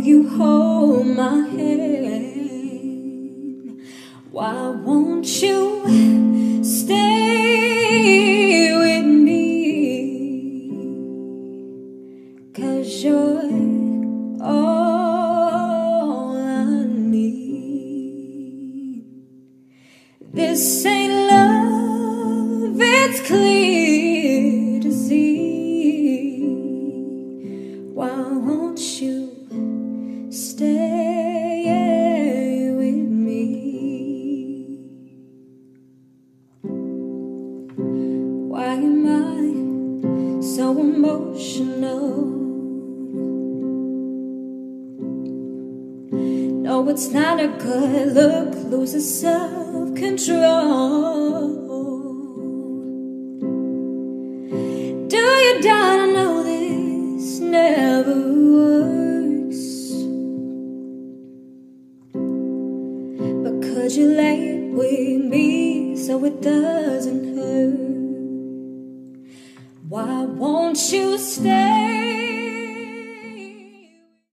Will you hold my hand? Why won't you stay with me? Cause you're all I need. This ain't love, am I so emotional? No, it's not a good look, loses self control. Do you I know this never works? But could you lay it with me so it doesn't hurt? You stay?